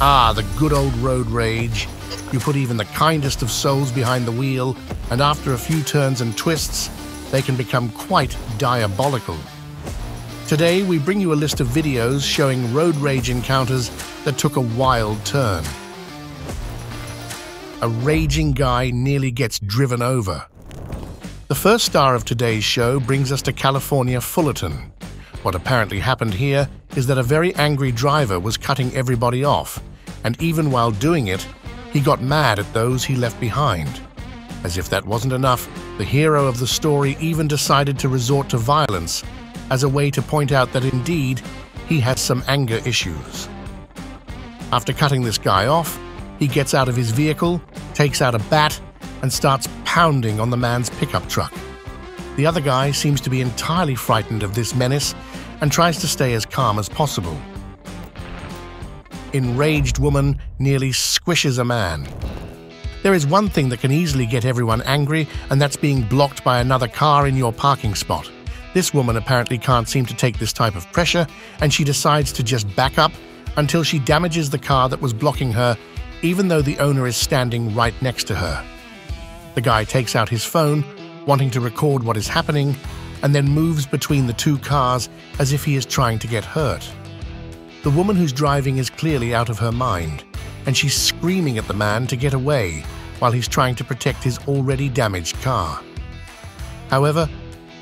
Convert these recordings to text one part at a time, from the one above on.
Ah, the good old road rage. You put even the kindest of souls behind the wheel, and after a few turns and twists, they can become quite diabolical. Today, we bring you a list of videos showing road rage encounters that took a wild turn. A raging guy nearly gets driven over. The first star of today's show brings us to California Fullerton. What apparently happened here is that a very angry driver was cutting everybody off, and even while doing it, he got mad at those he left behind. As if that wasn't enough, the hero of the story even decided to resort to violence as a way to point out that indeed he has some anger issues. After cutting this guy off, he gets out of his vehicle, takes out a bat, and starts pounding on the man's pickup truck. The other guy seems to be entirely frightened of this menace and tries to stay as calm as possible. Enraged woman nearly squishes a man. There is one thing that can easily get everyone angry, and that's being blocked by another car in your parking spot. This woman apparently can't seem to take this type of pressure, and she decides to just back up until she damages the car that was blocking her, even though the owner is standing right next to her. The guy takes out his phone, wanting to record what is happening, and then moves between the two cars as if he is trying to get hurt. The woman who's driving is clearly out of her mind, and she's screaming at the man to get away while he's trying to protect his already damaged car. However,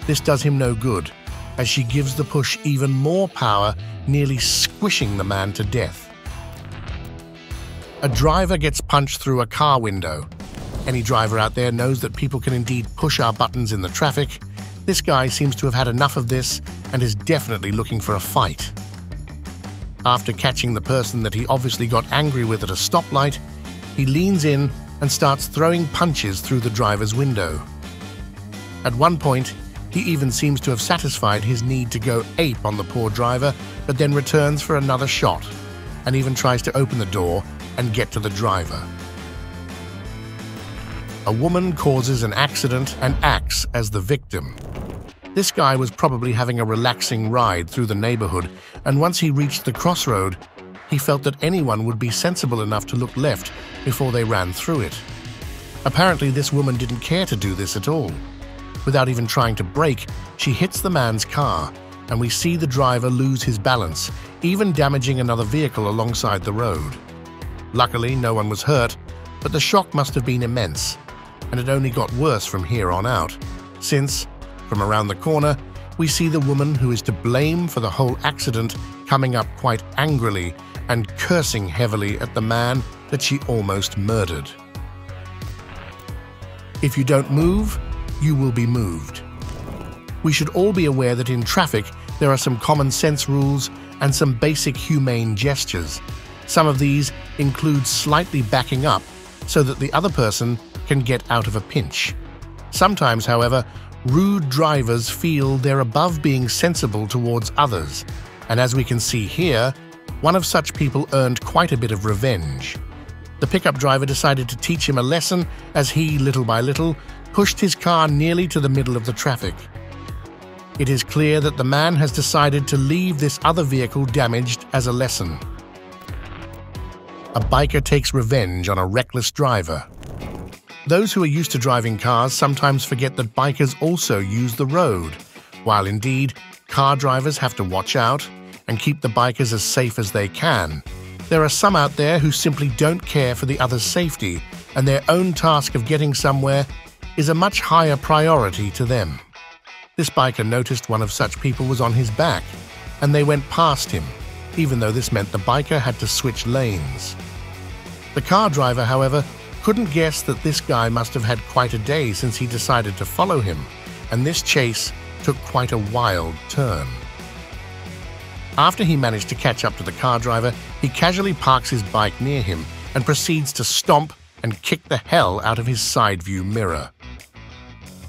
this does him no good, as she gives the push even more power, nearly squishing the man to death. A driver gets punched through a car window. Any driver out there knows that people can indeed push our buttons in the traffic. This guy seems to have had enough of this and is definitely looking for a fight. After catching the person that he obviously got angry with at a stoplight, he leans in and starts throwing punches through the driver's window. At one point, he even seems to have satisfied his need to go ape on the poor driver, but then returns for another shot, and even tries to open the door and get to the driver. A woman causes an accident and acts as the victim. This guy was probably having a relaxing ride through the neighborhood, and once he reached the crossroad, he felt that anyone would be sensible enough to look left before they ran through it. Apparently, this woman didn't care to do this at all. Without even trying to brake, she hits the man's car, and we see the driver lose his balance, even damaging another vehicle alongside the road. Luckily, no one was hurt, but the shock must have been immense, and it only got worse from here on out, since, from around the corner, we see the woman who is to blame for the whole accident coming up quite angrily and cursing heavily at the man that she almost murdered. If you don't move, you will be moved. We should all be aware that in traffic there are some common sense rules and some basic humane gestures. Some of these include slightly backing up so that the other person can get out of a pinch. Sometimes, however, rude drivers feel they're above being sensible towards others, and as we can see here, one of such people earned quite a bit of revenge. The pickup driver decided to teach him a lesson as he, little by little, pushed his car nearly to the middle of the traffic. It is clear that the man has decided to leave this other vehicle damaged as a lesson. A biker takes revenge on a reckless driver. Those who are used to driving cars sometimes forget that bikers also use the road, while indeed, car drivers have to watch out and keep the bikers as safe as they can. There are some out there who simply don't care for the other's safety, and their own task of getting somewhere is a much higher priority to them. This biker noticed one of such people was on his back, and they went past him, even though this meant the biker had to switch lanes. The car driver, however, couldn't guess that this guy must have had quite a day since he decided to follow him, and this chase took quite a wild turn. After he managed to catch up to the car driver, he casually parks his bike near him and proceeds to stomp and kick the hell out of his side view mirror.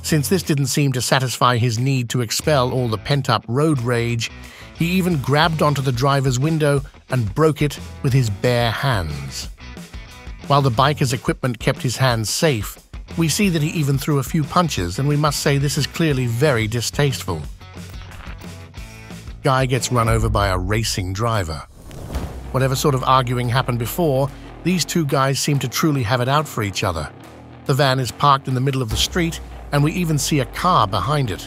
Since this didn't seem to satisfy his need to expel all the pent up road rage, he even grabbed onto the driver's window and broke it with his bare hands. While the biker's equipment kept his hands safe, we see that he even threw a few punches, and we must say this is clearly very distasteful. Guy gets run over by a racing driver. Whatever sort of arguing happened before, these two guys seem to truly have it out for each other. The van is parked in the middle of the street, and we even see a car behind it.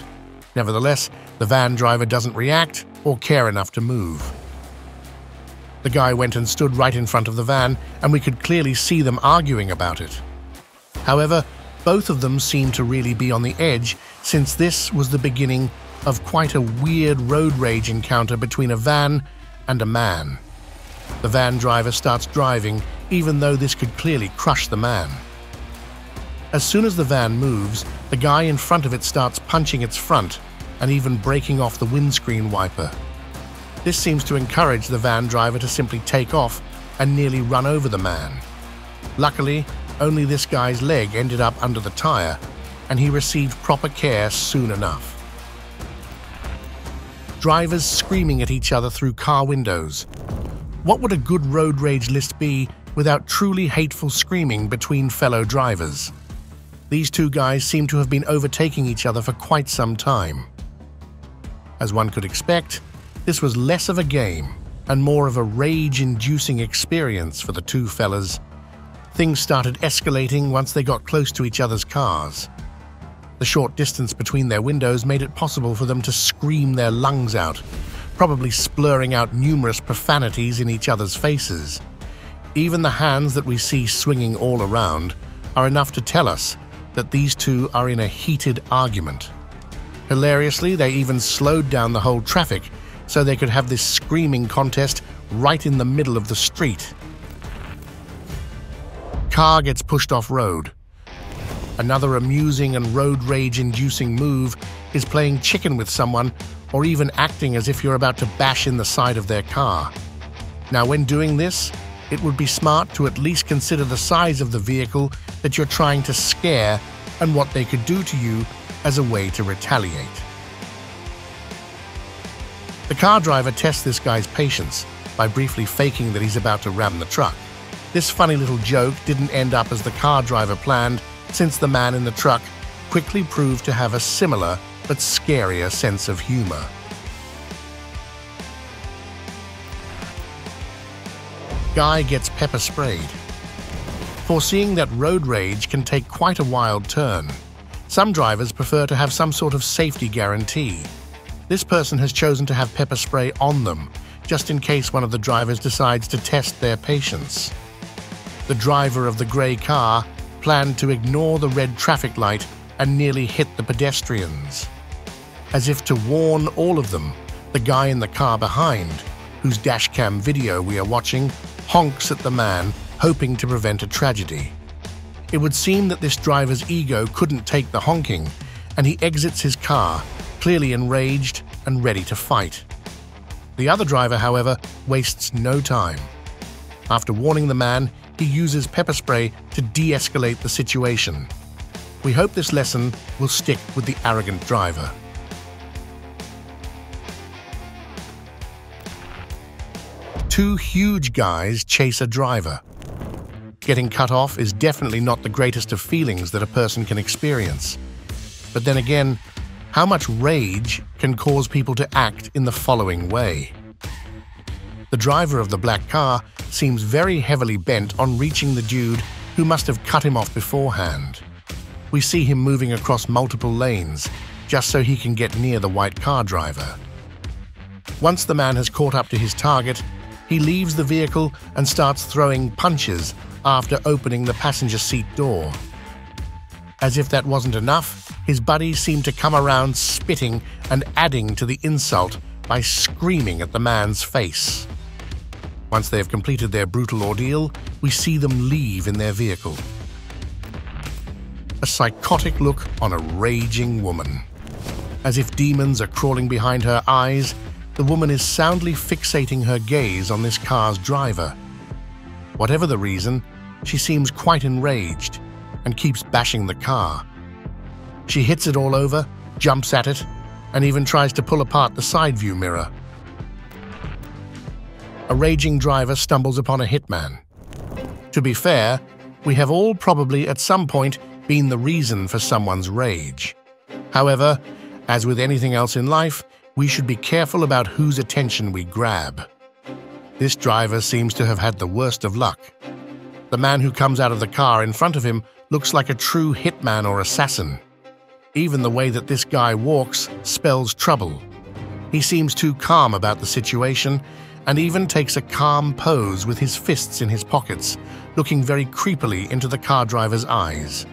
Nevertheless, the van driver doesn't react or care enough to move. The guy went and stood right in front of the van, and we could clearly see them arguing about it. However, both of them seemed to really be on the edge, since this was the beginning of quite a weird road rage encounter between a van and a man. The van driver starts driving, even though this could clearly crush the man. As soon as the van moves, the guy in front of it starts punching its front and even breaking off the windscreen wiper. This seems to encourage the van driver to simply take off and nearly run over the man. Luckily, only this guy's leg ended up under the tire, and he received proper care soon enough. Drivers screaming at each other through car windows. What would a good road rage list be without truly hateful screaming between fellow drivers? These two guys seem to have been overtaking each other for quite some time. As one could expect, this was less of a game and more of a rage-inducing experience for the two fellas. Things started escalating once they got close to each other's cars. The short distance between their windows made it possible for them to scream their lungs out, probably splurring out numerous profanities in each other's faces. Even the hands that we see swinging all around are enough to tell us that these two are in a heated argument. Hilariously, they even slowed down the whole traffic so they could have this screaming contest right in the middle of the street. Car gets pushed off road. Another amusing and road rage-inducing move is playing chicken with someone or even acting as if you're about to bash in the side of their car. Now, when doing this, it would be smart to at least consider the size of the vehicle that you're trying to scare and what they could do to you as a way to retaliate. The car driver tests this guy's patience by briefly faking that he's about to ram the truck. This funny little joke didn't end up as the car driver planned, since the man in the truck quickly proved to have a similar but scarier sense of humor. Guy gets pepper sprayed. Foreseeing that road rage can take quite a wild turn, some drivers prefer to have some sort of safety guarantee, this person has chosen to have pepper spray on them, just in case one of the drivers decides to test their patience. The driver of the grey car planned to ignore the red traffic light and nearly hit the pedestrians. As if to warn all of them, the guy in the car behind, whose dashcam video we are watching, honks at the man, hoping to prevent a tragedy. It would seem that this driver's ego couldn't take the honking, and he exits his car clearly enraged and ready to fight. The other driver, however, wastes no time. After warning the man, he uses pepper spray to de-escalate the situation. We hope this lesson will stick with the arrogant driver. Two huge guys chase a driver. Getting cut off is definitely not the greatest of feelings that a person can experience. But then again, how much rage can cause people to act in the following way. The driver of the black car seems very heavily bent on reaching the dude who must have cut him off beforehand. We see him moving across multiple lanes just so he can get near the white car driver. Once the man has caught up to his target, he leaves the vehicle and starts throwing punches after opening the passenger seat door. As if that wasn't enough, his buddies seem to come around spitting and adding to the insult by screaming at the man's face. Once they have completed their brutal ordeal, we see them leave in their vehicle. A psychotic look on a raging woman. As if demons are crawling behind her eyes, the woman is soundly fixating her gaze on this car's driver. Whatever the reason, she seems quite enraged and keeps bashing the car. She hits it all over, jumps at it, and even tries to pull apart the side view mirror. A raging driver stumbles upon a hitman. To be fair, we have all probably at some point been the reason for someone's rage. However, as with anything else in life, we should be careful about whose attention we grab. This driver seems to have had the worst of luck. The man who comes out of the car in front of him looks like a true hitman or assassin. Even the way that this guy walks spells trouble. He seems too calm about the situation and even takes a calm pose with his fists in his pockets, looking very creepily into the car driver's eyes.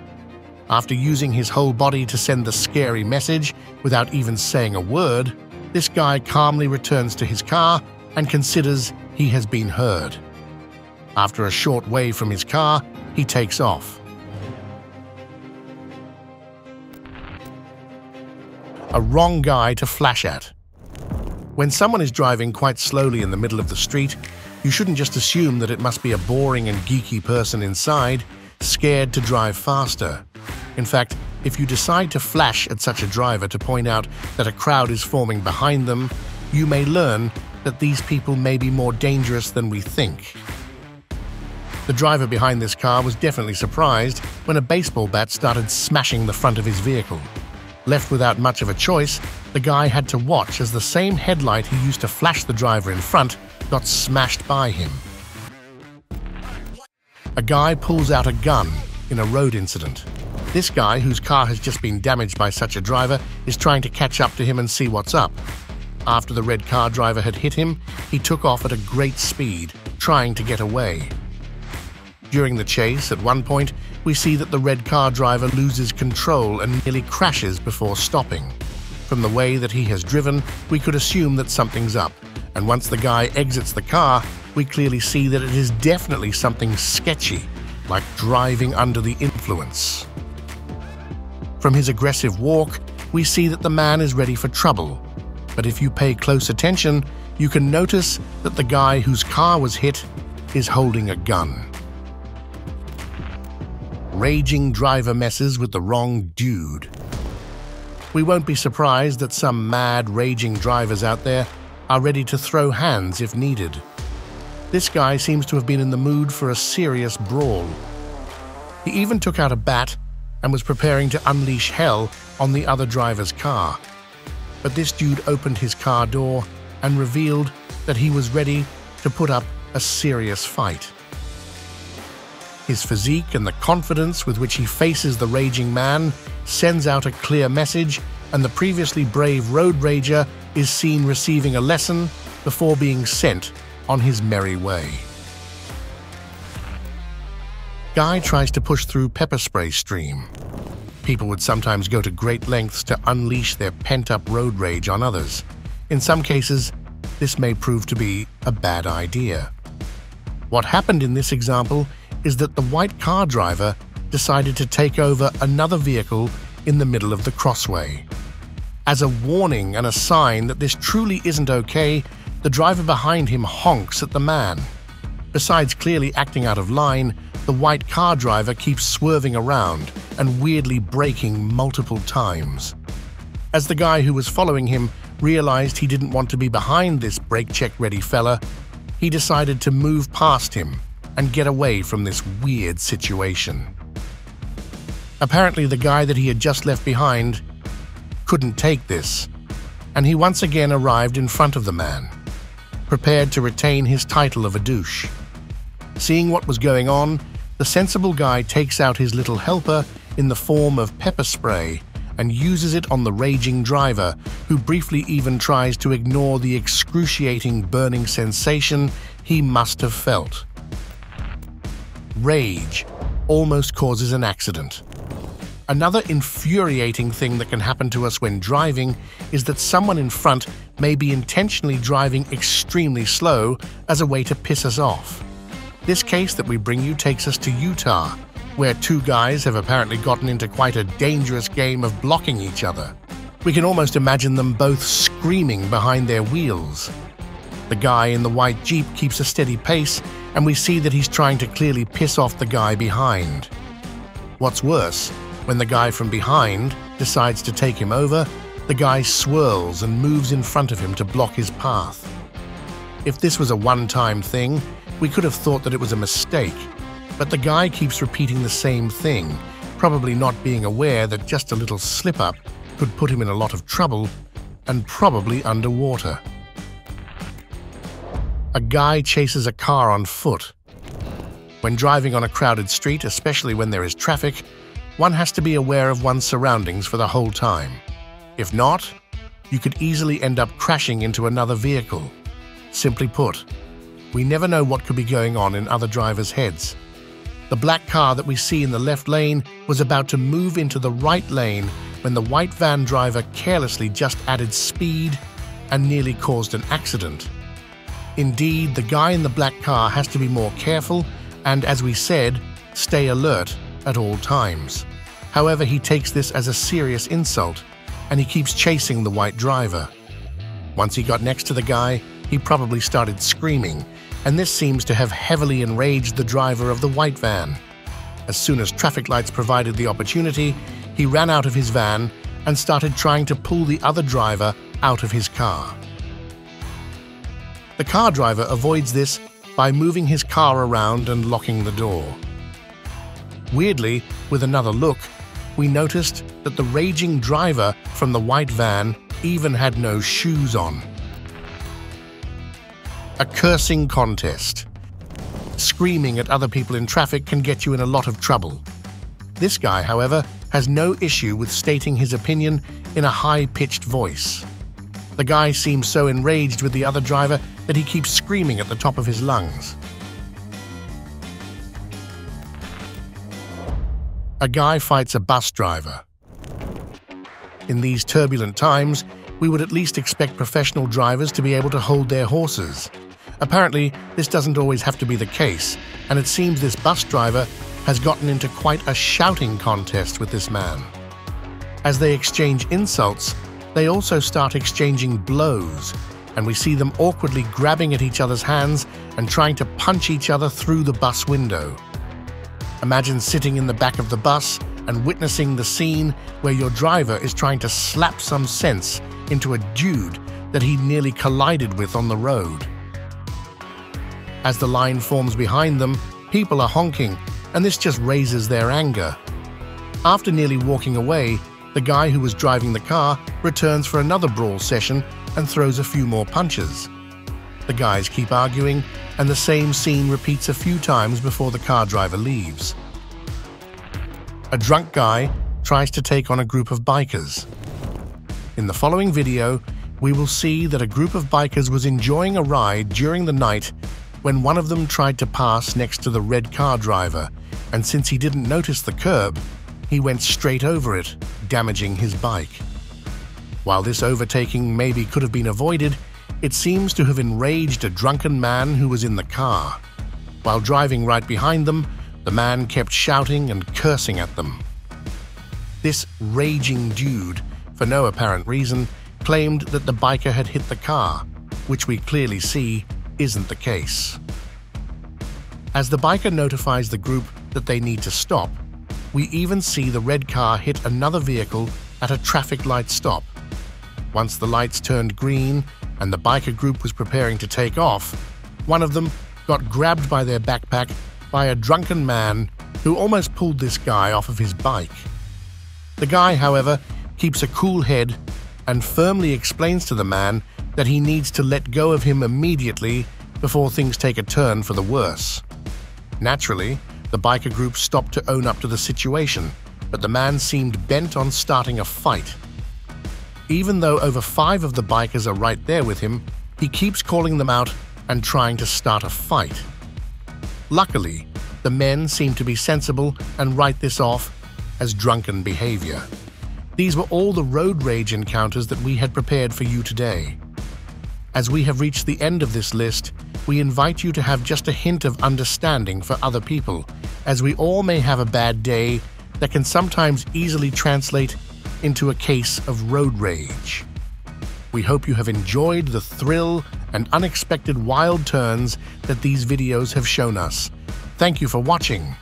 After using his whole body to send the scary message without even saying a word, this guy calmly returns to his car and considers he has been heard. After a short way from his car, he takes off. A wrong guy to flash at. When someone is driving quite slowly in the middle of the street, you shouldn't just assume that it must be a boring and geeky person inside, scared to drive faster. In fact, if you decide to flash at such a driver to point out that a crowd is forming behind them, you may learn that these people may be more dangerous than we think. The driver behind this car was definitely surprised when a baseball bat started smashing the front of his vehicle. Left without much of a choice, the guy had to watch as the same headlight he used to flash the driver in front got smashed by him. A guy pulls out a gun in a road incident. This guy, whose car has just been damaged by such a driver, is trying to catch up to him and see what's up. After the red car driver had hit him, he took off at a great speed, trying to get away. During the chase, at one point, we see that the red car driver loses control and nearly crashes before stopping. From the way that he has driven, we could assume that something's up, and once the guy exits the car, we clearly see that it is definitely something sketchy, like driving under the influence. From his aggressive walk, we see that the man is ready for trouble, but if you pay close attention, you can notice that the guy whose car was hit is holding a gun raging driver messes with the wrong dude. We won't be surprised that some mad, raging drivers out there are ready to throw hands if needed. This guy seems to have been in the mood for a serious brawl. He even took out a bat and was preparing to unleash hell on the other driver's car. But this dude opened his car door and revealed that he was ready to put up a serious fight. His physique and the confidence with which he faces the raging man sends out a clear message, and the previously brave road rager is seen receiving a lesson before being sent on his merry way. Guy tries to push through pepper spray stream. People would sometimes go to great lengths to unleash their pent-up road rage on others. In some cases, this may prove to be a bad idea. What happened in this example is that the white car driver decided to take over another vehicle in the middle of the crossway. As a warning and a sign that this truly isn't okay, the driver behind him honks at the man. Besides clearly acting out of line, the white car driver keeps swerving around and weirdly braking multiple times. As the guy who was following him realized he didn't want to be behind this brake check ready fella, he decided to move past him and get away from this weird situation. Apparently, the guy that he had just left behind couldn't take this, and he once again arrived in front of the man, prepared to retain his title of a douche. Seeing what was going on, the sensible guy takes out his little helper in the form of pepper spray and uses it on the raging driver, who briefly even tries to ignore the excruciating burning sensation he must have felt rage almost causes an accident. Another infuriating thing that can happen to us when driving is that someone in front may be intentionally driving extremely slow as a way to piss us off. This case that we bring you takes us to Utah, where two guys have apparently gotten into quite a dangerous game of blocking each other. We can almost imagine them both screaming behind their wheels. The guy in the white Jeep keeps a steady pace and we see that he's trying to clearly piss off the guy behind. What's worse, when the guy from behind decides to take him over, the guy swirls and moves in front of him to block his path. If this was a one-time thing, we could have thought that it was a mistake, but the guy keeps repeating the same thing, probably not being aware that just a little slip-up could put him in a lot of trouble and probably underwater. A guy chases a car on foot. When driving on a crowded street, especially when there is traffic, one has to be aware of one's surroundings for the whole time. If not, you could easily end up crashing into another vehicle. Simply put, we never know what could be going on in other drivers' heads. The black car that we see in the left lane was about to move into the right lane when the white van driver carelessly just added speed and nearly caused an accident. Indeed, the guy in the black car has to be more careful and, as we said, stay alert at all times. However, he takes this as a serious insult and he keeps chasing the white driver. Once he got next to the guy, he probably started screaming, and this seems to have heavily enraged the driver of the white van. As soon as traffic lights provided the opportunity, he ran out of his van and started trying to pull the other driver out of his car. The car driver avoids this by moving his car around and locking the door. Weirdly, with another look, we noticed that the raging driver from the white van even had no shoes on. A cursing contest. Screaming at other people in traffic can get you in a lot of trouble. This guy, however, has no issue with stating his opinion in a high-pitched voice. The guy seems so enraged with the other driver that he keeps screaming at the top of his lungs. A guy fights a bus driver. In these turbulent times, we would at least expect professional drivers to be able to hold their horses. Apparently, this doesn't always have to be the case, and it seems this bus driver has gotten into quite a shouting contest with this man. As they exchange insults, they also start exchanging blows, and we see them awkwardly grabbing at each other's hands and trying to punch each other through the bus window. Imagine sitting in the back of the bus and witnessing the scene where your driver is trying to slap some sense into a dude that he nearly collided with on the road. As the line forms behind them, people are honking, and this just raises their anger. After nearly walking away, the guy who was driving the car returns for another brawl session and throws a few more punches. The guys keep arguing, and the same scene repeats a few times before the car driver leaves. A drunk guy tries to take on a group of bikers. In the following video, we will see that a group of bikers was enjoying a ride during the night when one of them tried to pass next to the red car driver, and since he didn't notice the curb, he went straight over it, damaging his bike. While this overtaking maybe could have been avoided, it seems to have enraged a drunken man who was in the car. While driving right behind them, the man kept shouting and cursing at them. This raging dude, for no apparent reason, claimed that the biker had hit the car, which we clearly see isn't the case. As the biker notifies the group that they need to stop, we even see the red car hit another vehicle at a traffic light stop. Once the lights turned green and the biker group was preparing to take off, one of them got grabbed by their backpack by a drunken man who almost pulled this guy off of his bike. The guy, however, keeps a cool head and firmly explains to the man that he needs to let go of him immediately before things take a turn for the worse. Naturally, the biker group stopped to own up to the situation, but the man seemed bent on starting a fight. Even though over five of the bikers are right there with him, he keeps calling them out and trying to start a fight. Luckily, the men seem to be sensible and write this off as drunken behavior. These were all the road rage encounters that we had prepared for you today. As we have reached the end of this list, we invite you to have just a hint of understanding for other people, as we all may have a bad day that can sometimes easily translate into a case of road rage. We hope you have enjoyed the thrill and unexpected wild turns that these videos have shown us. Thank you for watching.